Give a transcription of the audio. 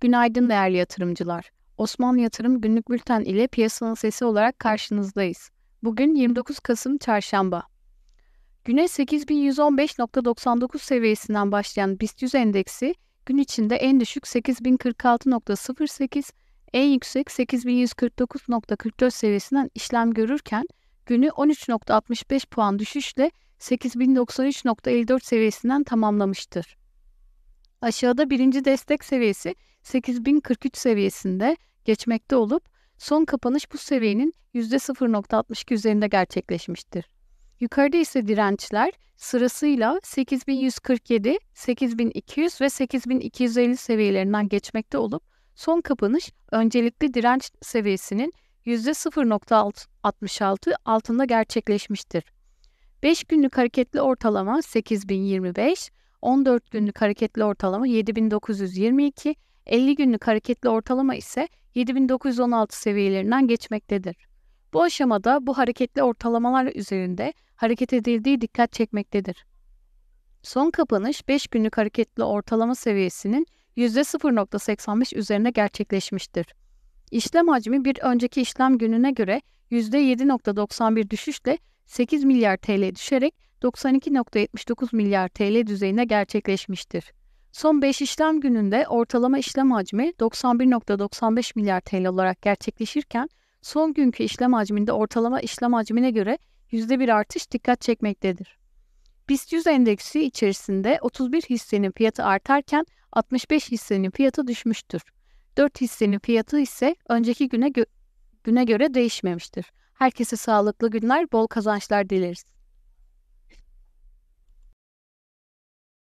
Günaydın değerli yatırımcılar. Osmanlı Yatırım günlük bülten ile piyasanın sesi olarak karşınızdayız. Bugün 29 Kasım Çarşamba. Güne 8115.99 seviyesinden başlayan BIST 100 endeksi gün içinde en düşük 8046.08, en yüksek 8149.44 seviyesinden işlem görürken günü 13.65 puan düşüşle 8093.54 seviyesinden tamamlamıştır. Aşağıda birinci destek seviyesi 8043 seviyesinde geçmekte olup son kapanış bu seviyenin %0.62 üzerinde gerçekleşmiştir. Yukarıda ise dirençler sırasıyla 8147, 8200 ve 8250 seviyelerinden geçmekte olup son kapanış öncelikli direnç seviyesinin %0.66 altında gerçekleşmiştir. 5 günlük hareketli ortalama 8025, 14 günlük hareketli ortalama 7922, 50 günlük hareketli ortalama ise 7916 seviyelerinden geçmektedir. Bu aşamada bu hareketli ortalamalar üzerinde hareket edildiği dikkat çekmektedir. Son kapanış 5 günlük hareketli ortalama seviyesinin %0.85 üzerinde gerçekleşmiştir. İşlem hacmi bir önceki işlem gününe göre %7.91 düşüşle 8 milyar TL düşerek 92.79 milyar TL düzeyine gerçekleşmiştir. Son 5 işlem gününde ortalama işlem hacmi 91.95 milyar TL olarak gerçekleşirken son günkü işlem hacminde ortalama işlem hacmine göre %1 artış dikkat çekmektedir. BIST 100 endeksi içerisinde 31 hissenin fiyatı artarken 65 hissenin fiyatı düşmüştür. 4 hissenin fiyatı ise önceki güne, gö- güne göre değişmemiştir. Herkese sağlıklı günler, bol kazançlar dileriz.